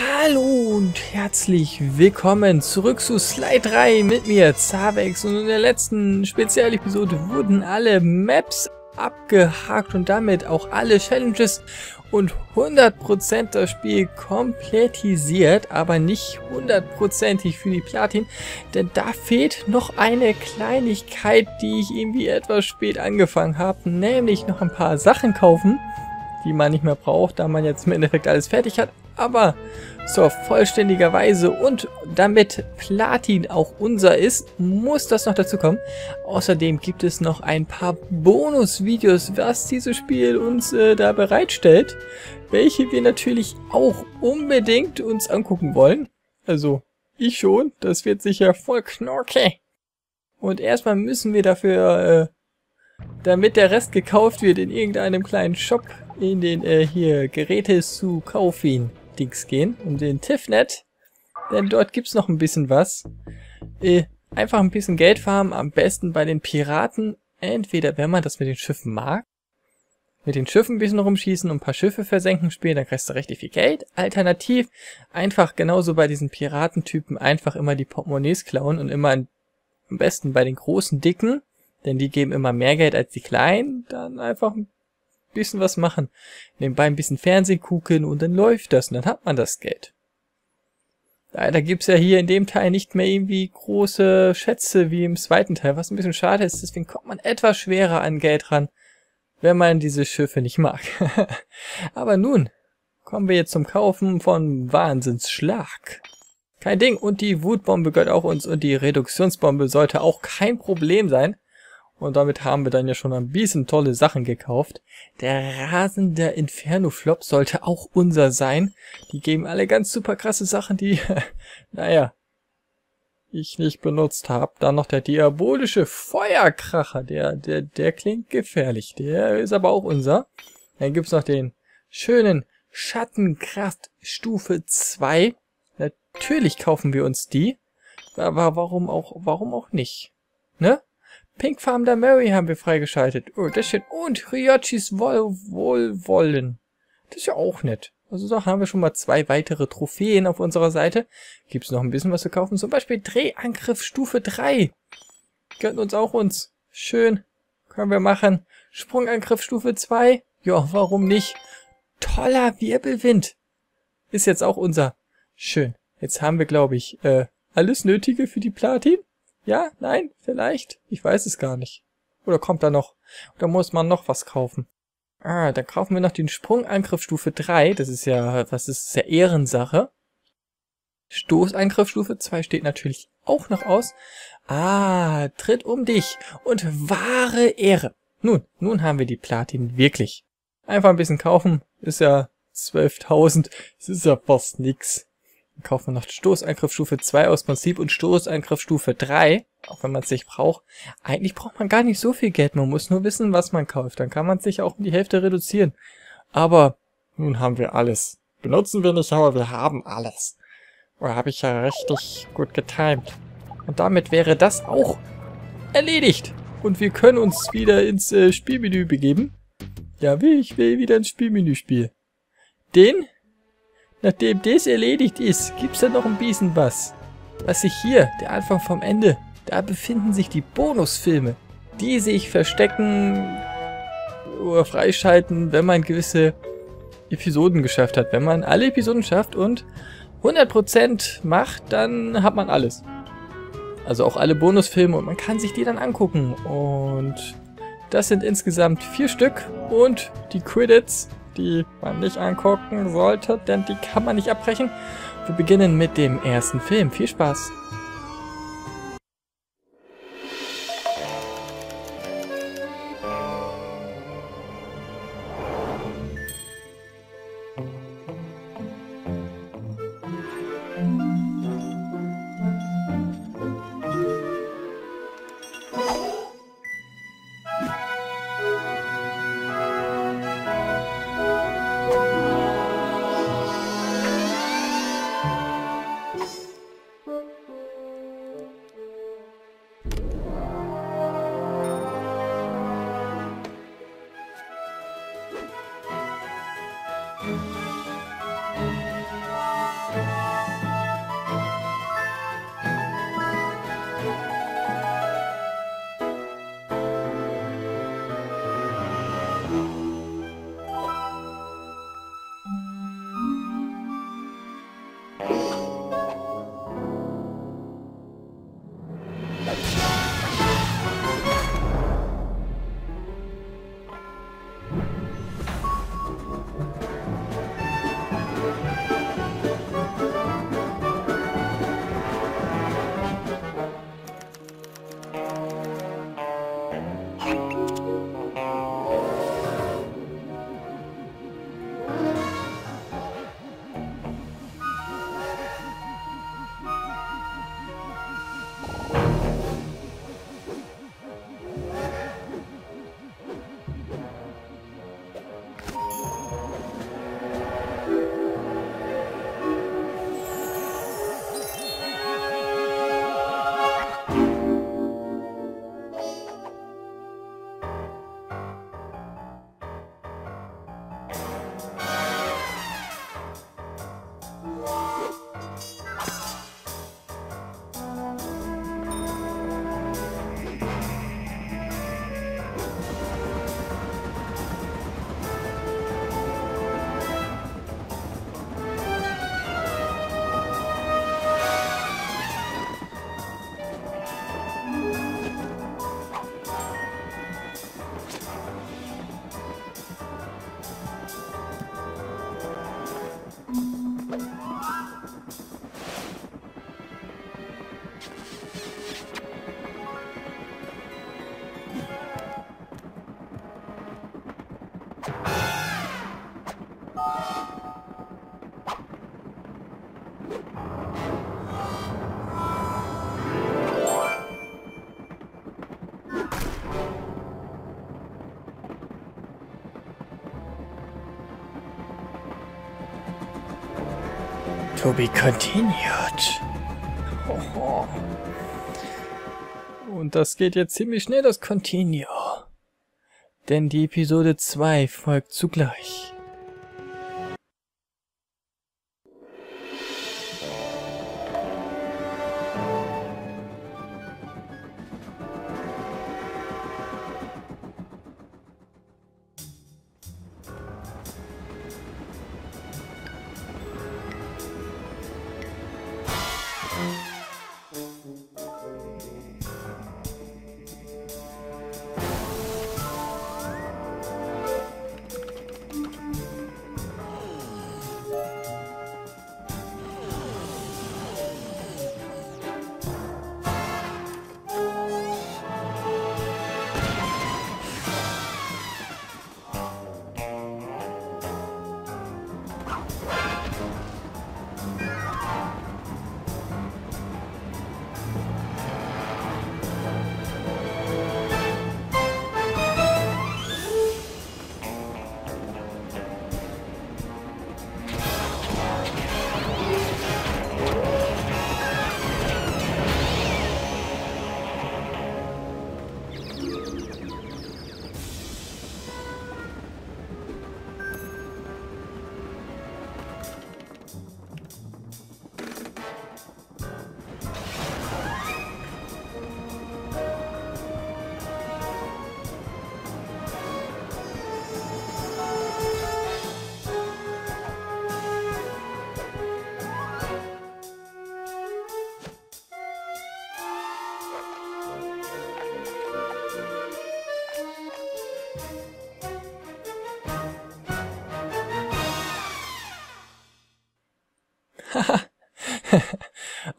Hallo und herzlich willkommen zurück zu Slide 3 mit mir, Zavex. Und in der letzten Spezialepisode wurden alle Maps abgehakt und damit auch alle Challenges und 100% das Spiel komplettisiert, aber nicht hundertprozentig für die Platin, denn da fehlt noch eine Kleinigkeit, die ich irgendwie etwas spät angefangen habe, nämlich noch ein paar Sachen kaufen, die man nicht mehr braucht, da man jetzt im Endeffekt alles fertig hat, aber so vollständigerweise und damit Platin auch unser ist, muss das noch dazu kommen. Außerdem gibt es noch ein paar Bonusvideos, was dieses Spiel uns äh, da bereitstellt, welche wir natürlich auch unbedingt uns angucken wollen. Also, ich schon, das wird sicher voll knorke. Und erstmal müssen wir dafür, äh, damit der Rest gekauft wird, in irgendeinem kleinen Shop in den äh, hier Geräte zu kaufen. Dings gehen, um den Tiffnet. Denn dort gibt es noch ein bisschen was. Äh, einfach ein bisschen Geld farmen, am besten bei den Piraten. Entweder, wenn man das mit den Schiffen mag, mit den Schiffen ein bisschen rumschießen und ein paar Schiffe versenken spielen, dann kriegst du richtig viel Geld. Alternativ, einfach genauso bei diesen Piratentypen einfach immer die Portemonnaies klauen und immer am besten bei den großen Dicken, denn die geben immer mehr Geld als die kleinen, dann einfach ein bisschen was machen. Nebenbei ein bisschen Fernsehen gucken und dann läuft das und dann hat man das Geld. Leider gibt's ja hier in dem Teil nicht mehr irgendwie große Schätze wie im zweiten Teil, was ein bisschen schade ist. Deswegen kommt man etwas schwerer an Geld ran, wenn man diese Schiffe nicht mag. Aber nun kommen wir jetzt zum Kaufen von Wahnsinnsschlag. Kein Ding. Und die Wutbombe gehört auch uns und die Reduktionsbombe sollte auch kein Problem sein. Und damit haben wir dann ja schon ein bisschen tolle Sachen gekauft. Der rasende Inferno-Flop sollte auch unser sein. Die geben alle ganz super krasse Sachen, die, naja, ich nicht benutzt habe. Dann noch der diabolische Feuerkracher. Der, der, der klingt gefährlich. Der ist aber auch unser. Dann gibt's noch den schönen Schattenkraft Stufe 2. Natürlich kaufen wir uns die. Aber warum auch, warum auch nicht? Ne? Pink Farm der Mary haben wir freigeschaltet. Oh, das schön. Und Ryochis Wohl Wohlwollen. Das ist ja auch nett. Also so haben wir schon mal zwei weitere Trophäen auf unserer Seite. Gibt es noch ein bisschen was zu kaufen. Zum Beispiel Drehangriff Stufe 3. Gönnt uns auch uns. Schön. Können wir machen. Sprungangriff Stufe 2. Ja, warum nicht? Toller Wirbelwind. Ist jetzt auch unser. Schön. Jetzt haben wir, glaube ich, äh, alles Nötige für die Platin. Ja? Nein? Vielleicht? Ich weiß es gar nicht. Oder kommt da noch? Oder muss man noch was kaufen? Ah, dann kaufen wir noch den Sprungangriff Stufe 3. Das ist ja, was ist, ja Ehrensache. Stoßangriff Stufe 2 steht natürlich auch noch aus. Ah, tritt um dich und wahre Ehre. Nun, nun haben wir die Platin wirklich. Einfach ein bisschen kaufen, ist ja 12.000, das ist ja fast nix. Kaufen wir noch Stoßeingriff Stufe 2 aus Prinzip und Stoßeingriff Stufe 3, auch wenn man es nicht braucht. Eigentlich braucht man gar nicht so viel Geld, man muss nur wissen, was man kauft. Dann kann man sich auch um die Hälfte reduzieren. Aber nun haben wir alles. Benutzen wir nicht, aber wir haben alles. Oder habe ich ja richtig gut getimt. Und damit wäre das auch erledigt. Und wir können uns wieder ins äh, Spielmenü begeben. Ja, wie ich will wieder ins Spielmenü spielen. Den Nachdem das erledigt ist, gibt's da noch ein bisschen was. Was sich hier, der Anfang vom Ende, da befinden sich die Bonusfilme, die sich verstecken oder freischalten, wenn man gewisse Episoden geschafft hat. Wenn man alle Episoden schafft und 100% macht, dann hat man alles. Also auch alle Bonusfilme und man kann sich die dann angucken. Und das sind insgesamt vier Stück und die Credits die man nicht angucken sollte, denn die kann man nicht abbrechen. Wir beginnen mit dem ersten Film. Viel Spaß! To be continued. Hoho. Und das geht jetzt ziemlich schnell, das Continue. Denn die Episode 2 folgt zugleich.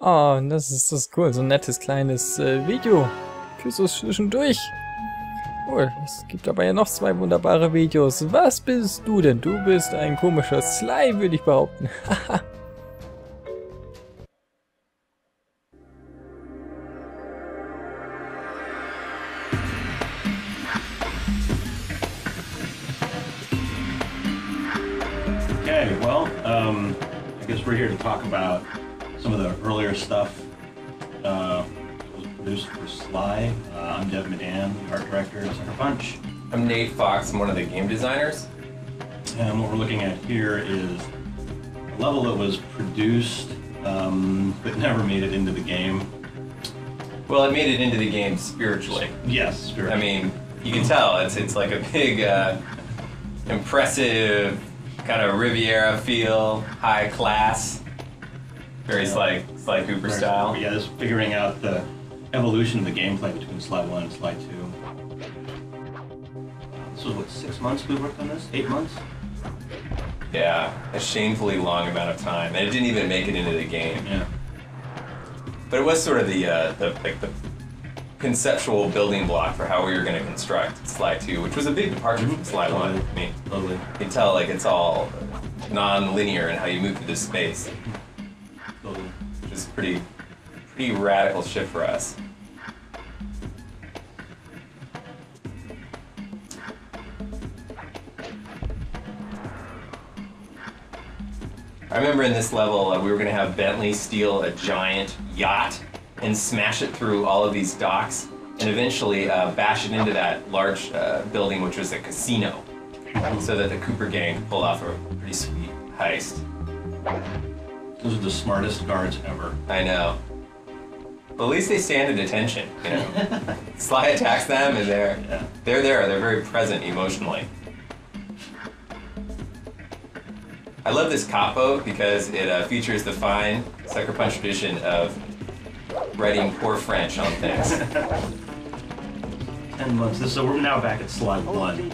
Oh, das ist das cool. So ein nettes kleines äh, Video. Für so zwischendurch. Cool. Es gibt aber ja noch zwei wunderbare Videos. Was bist du denn? Du bist ein komischer Sly, würde ich behaupten. Okay, well, um, I guess we're here to talk about some of the earlier stuff uh, was produced for Sly. Uh, I'm Dev Madan, art director of Sucker Punch. I'm Nate Fox. I'm one of the game designers. And what we're looking at here is a level that was produced um, but never made it into the game. Well, it made it into the game spiritually. Yes, very I mean, you can tell it's it's like a big, uh, impressive kind of Riviera feel, high class, very Sly Sly Cooper very- style. Yeah, just figuring out the evolution of the gameplay between Sly 1 and Sly 2. This was what, six months we worked on this? Eight months? Yeah, a shamefully long amount of time, and it didn't even make it into the game. Yeah. But it was sort of the uh, the like the conceptual building block for how we were going to construct Sly 2, which was a big departure from Sly 1. I mean, Totally. you can tell like it's all non-linear in how you move through this space, Totally. Is pretty pretty radical shift for us. I remember in this level uh, we were going to have Bentley steal a giant yacht and smash it through all of these docks and eventually uh, bash it into that large uh, building which was a casino so that the Cooper gang could pull off a pretty sweet heist. Those are the smartest guards ever. I know. But at least they stand at attention, you know. Sly attacks them and they're Yeah. they're there, they're very present emotionally. I love this capo because it uh, features the fine Sucker Punch tradition of writing poor French on things. Ten months. So we're now back at Sly 1.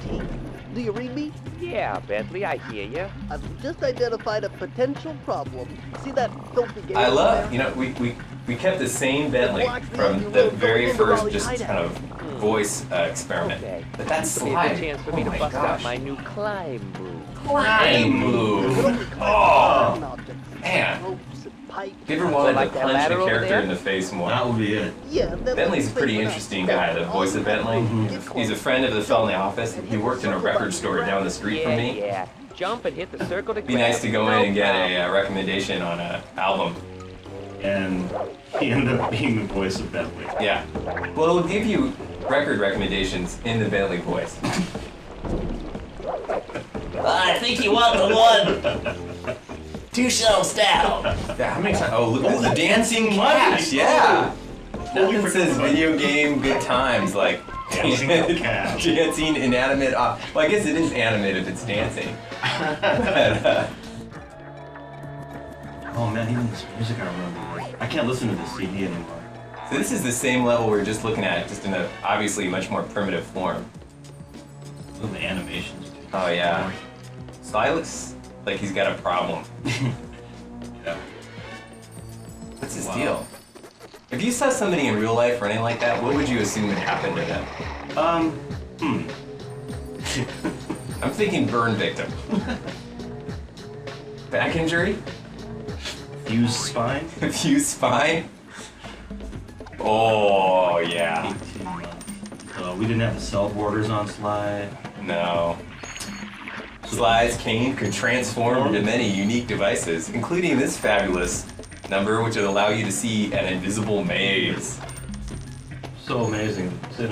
Do you read me? Yeah, Bentley, I hear you. I've just identified a potential problem. See that filthy game I love, you know, we, we, we kept the same Bentley from the very first just kind of voice uh, experiment. Okay. But that's Give me Sly. a chance for me oh to my bust gosh. out my new climb move. Climb move. Oh, objects, man. Hopes and like. If you ever wanted like to that punch ladder a character in the face more, That would be it. Yeah, that Bentley's a pretty interesting guy, the voice of Bentley. Mm-hmm. He's a friend of the fellow in the office. He worked in a record store down the street Yeah, from me. yeah. Jump and hit the circle to Be nice to go in and get a uh, recommendation on a album. And he ended up being the voice of Bentley. Yeah. Well, it'll give you record recommendations in the Bentley voice. I think you want the one. Two shelves down. Yeah, how many times? Oh, look at the dancing money. cat. Yeah. Holy Nothing says video game good times like Dancing cat. dancing inanimate. ob- Well, I guess it is animate if it's dancing. But, uh, Oh man, even this music I remember. I can't listen to this CD anymore. so this is the same level we are just looking at, just in a obviously much more primitive form. Look at the animations. Oh yeah. Sly looks like he's got a problem. Yeah. What's his Wow. deal? If you saw somebody in real life or anything like that, what would you assume would happen to them? Um, hmm. I'm thinking burn victim. Back injury? Fused spine? Fused spine? Oh, yeah. Uh, we didn't have the cell borders on Sly. No. Sly's cane could transform into many unique devices, including this fabulous number, which would allow you to see an invisible maze. So amazing.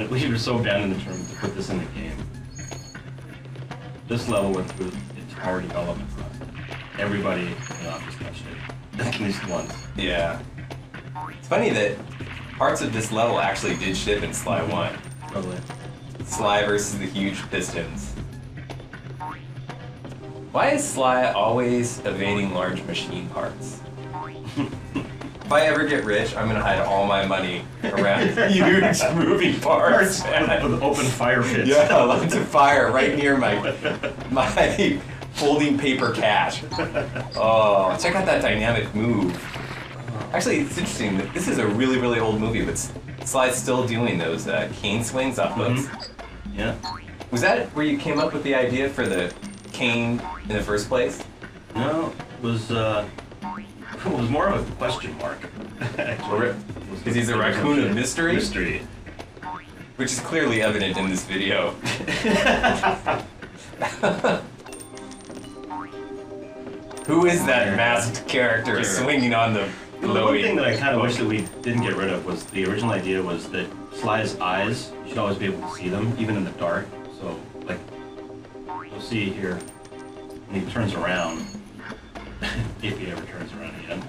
We were so bad in the term to put this in the game. This level went through the entire development process. Everybody in the office touched it. At least once. Yeah. It's funny that parts of this level actually did ship in Sly 1. Totally. Sly versus the huge pistons. Why is Sly always evading large machine parts? if I ever get rich, I'm gonna hide all my money around huge moving parts. man. With open fire pits. Yeah, lots of fire right near my my folding paper cash. Oh, check out that dynamic move. Actually, it's interesting. that This is a really, really old movie, but Sly's still doing those uh, cane swings off books. Yeah. Was that where you came up with the idea for the cane in the first place? No, it was uh, it was more of a question mark. Because he's a raccoon of mystery, Mystery. which is clearly evident in this video. Who is that masked character swinging on the Well, the one thing that I kind of wish that we didn't get rid of was the original idea was that Sly's eyes, you should always be able to see them, even in the dark. So, like, you'll see here, he turns around, if he ever turns around again,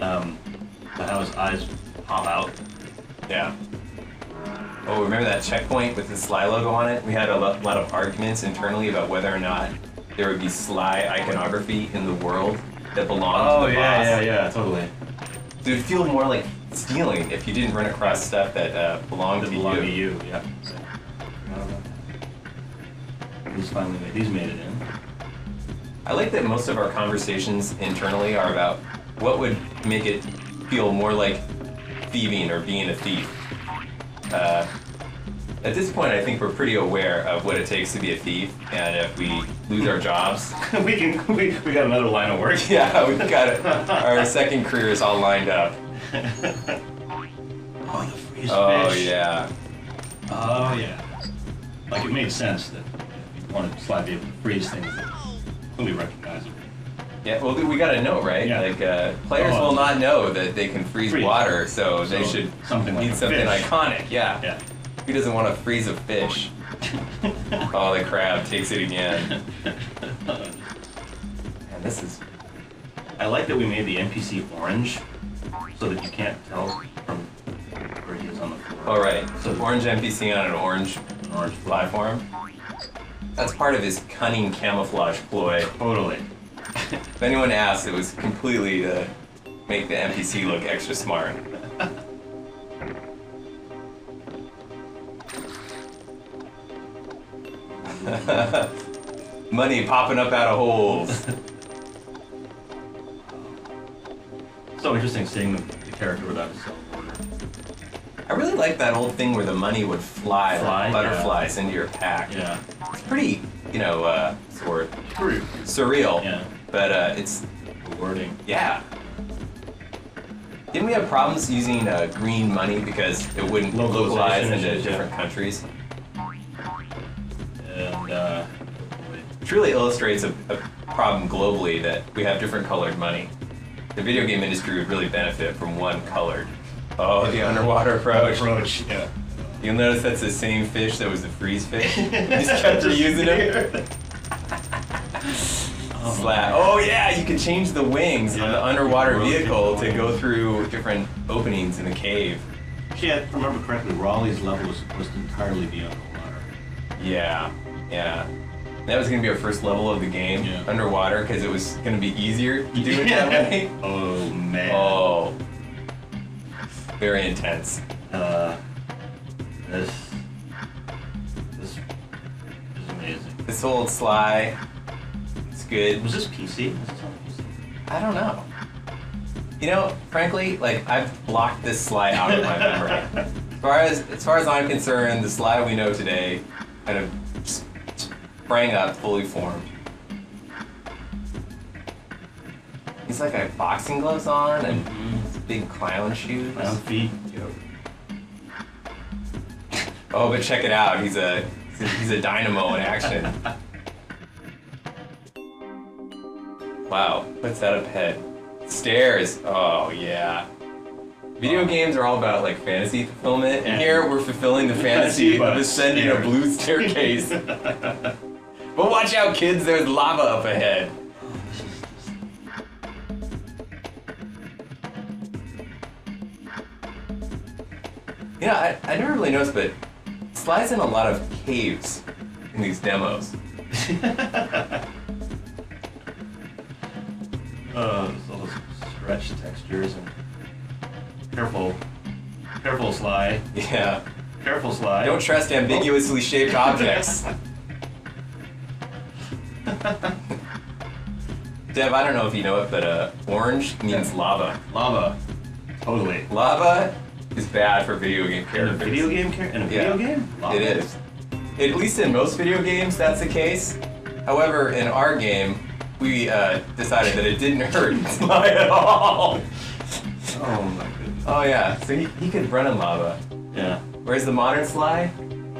um, how his eyes pop out. Yeah. Oh, remember that checkpoint with the Sly logo on it? We had a lo- lot of arguments internally about whether or not there would be Sly iconography in the world that belonged to the boss. Oh, yeah, yeah, yeah, totally. It would feel more like stealing if you didn't run across stuff that uh, belonged That to belong you. to you, yeah. He's finally made, he's made it in. I like that most of our conversations internally are about what would make it feel more like thieving or being a thief. Uh, at this point, I think we're pretty aware of what it takes to be a thief, and if we lose our jobs, we can, we, we got another line of work. yeah, we've got it. Our second career is all lined up. Oh, the freeze Oh fish. yeah. Oh yeah. Like it made sense that you wanted Sly to be able to freeze things that will be recognizable. Yeah, well, we gotta know, right? Yeah. Like, uh, players Oh. will not know that they can freeze, Freeze. water, so, they should something like need a something fish. iconic. Yeah. Yeah. Who doesn't want to freeze a fish? oh, the crab takes it again. And this is. I like that we made the NPC orange so that you can't tell from where he is on the floor. All right. So orange NPC on an orange An orange platform. That's part of his cunning camouflage ploy. Totally. If anyone asks, it was completely to make the NPC look extra smart. Money popping up out of holes. So interesting seeing the, the character without cell border. I really like that old thing where the money would fly, Fly, like yeah. butterflies into your pack. Yeah. Pretty, you know, uh, surreal. Yeah. But uh, it's The wording. yeah. Didn't we have problems using uh, green money because it wouldn't localize into yeah. different countries? And uh, truly illustrates a, a problem globally that we have different colored money. The video game industry would really benefit from one colored. Oh, the underwater approach. approach, yeah. You'll notice that's the same fish that was the freeze fish. Just kept reusing them. Slap. Oh yeah, you can change the wings on the underwater vehicle to go through different openings in the cave. Actually, if I remember correctly, Raleigh's level was supposed to entirely be underwater. Yeah, yeah. That was gonna be our first level of the game, Yeah. underwater, because it was gonna be easier to do it that way. Oh man. Oh, very intense. This this is amazing. This old Sly, it's good. Was this PC? Was this on PC? I don't know. You know, frankly, like I've blocked this Sly out of my memory. As far as as far as I'm concerned, the Sly we know today kind of sprang up fully formed. He's like got boxing gloves on and mm-hmm. big clown shoes. Clown feet. Oh, but check it out. He's a he's a, dynamo in action. Wow, what's that up ahead? Stairs. Oh yeah. Video games are all about like fantasy fulfillment, and here we're fulfilling the fantasy of ascending a blue staircase. but watch out, kids! There's lava up ahead. You know, I, I never really noticed, but Sly's in a lot of caves in these demos. Uh, there's all those stretch textures and careful, careful Sly, Yeah. careful Sly. Don't trust ambiguously shaped objects. Dev, I don't know if you know it, but uh, orange means lava. lava. Totally. Lava is bad for video game characters. video game? char- In a Yeah. video game? Lava. It is. At least in most video games, that's the case. However, in our game, we uh, decided that it didn't hurt Sly at all. Oh my goodness. Oh yeah, so he, he could run in lava. Yeah. Whereas the modern Sly,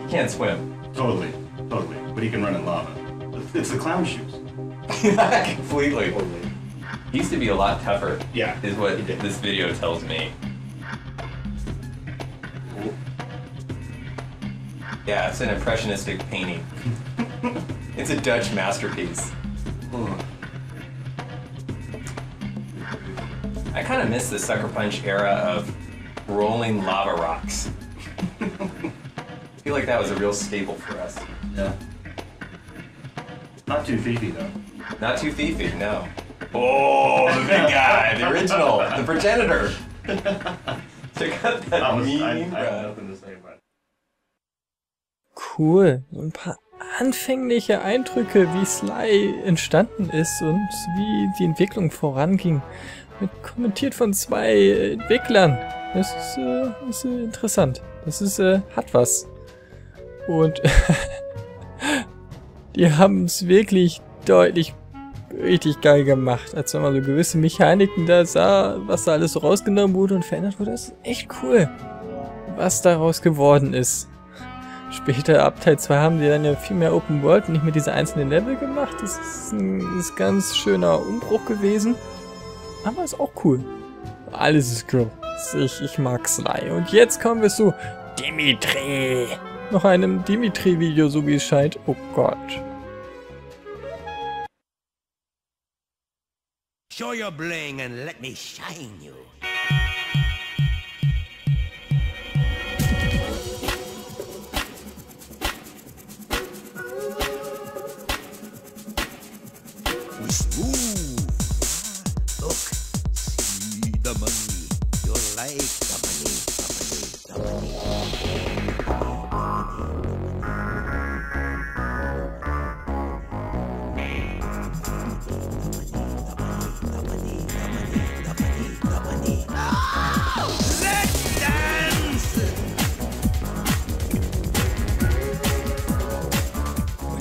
he can't swim. Totally. Totally. But he can run in lava. It's the clown shoes. Completely. Totally. He used to be a lot tougher. Yeah, Is what this video tells me. Yeah, it's an impressionistic painting. it's a Dutch masterpiece. Hmm. I kind of miss the Sucker Punch era of rolling lava rocks. I feel like that was a real staple for us. Yeah. Not too fifi though. Not too thiefy, no. Oh, the big guy, the original, the progenitor. Check out that I, was, I, I Cool. So ein paar anfängliche Eindrücke, wie Sly entstanden ist und wie die Entwicklung voranging. Mit kommentiert von zwei Entwicklern. Das ist, äh, ist äh, interessant. Das ist, äh, hat was. Und die haben es wirklich deutlich richtig geil gemacht. Als wenn man so gewisse Mechaniken da sah, was da alles so rausgenommen wurde und verändert wurde. Das ist echt cool, was daraus geworden ist. Später, ab Teil 2, haben die dann ja viel mehr Open World und nicht mehr diese einzelnen Level gemacht. Das ist ein, ist ganz schöner Umbruch gewesen. Aber ist auch cool. Alles ist cool. Ich, ich mag Sly. Und jetzt kommen wir zu Dimitri. Noch einem Dimitri-Video, so wie es scheint. Oh Gott. Show your bling and let me shine you.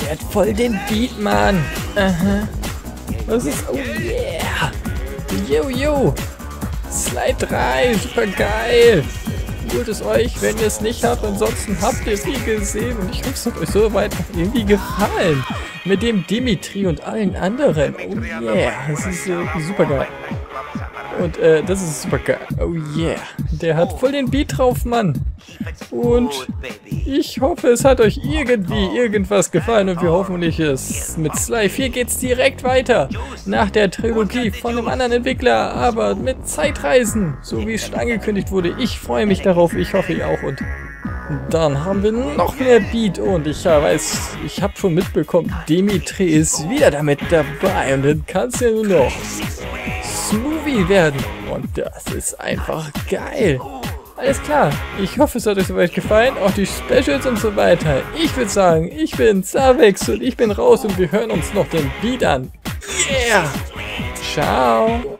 Hat voll den Beat, Mann. Aha. Das ist... Oh yeah. Yo, yo. Slide 3, super geil. Holt es euch, wenn ihr es nicht habt. Ansonsten habt ihr viel gesehen und ich hoffe, es hat euch soweit noch irgendwie gefallen. Mit dem Dimitri und allen anderen. Oh yeah, das ist äh, super geil. Und äh, das ist super geil. Oh yeah. Der hat voll den Beat drauf, Mann. Und ich hoffe, es hat euch irgendwie irgendwas gefallen und wir hoffen nicht es. Mit Sly 4 geht's direkt weiter. Nach der Trilogie von einem anderen Entwickler, aber mit Zeitreisen. So wie es schon angekündigt wurde. Ich freue mich darauf. Ich hoffe ihr auch. Und dann haben wir noch mehr Beat und ich weiß, ich habe schon mitbekommen, Dimitri ist wieder damit dabei und dann kann es ja nur noch Smoothie werden. Und das ist einfach geil. Alles klar, ich hoffe es hat euch soweit gefallen, auch die Specials und so weiter. Ich würde sagen, ich bin Zavex und ich bin raus und wir hören uns noch den Beat an. Yeah! Ciao!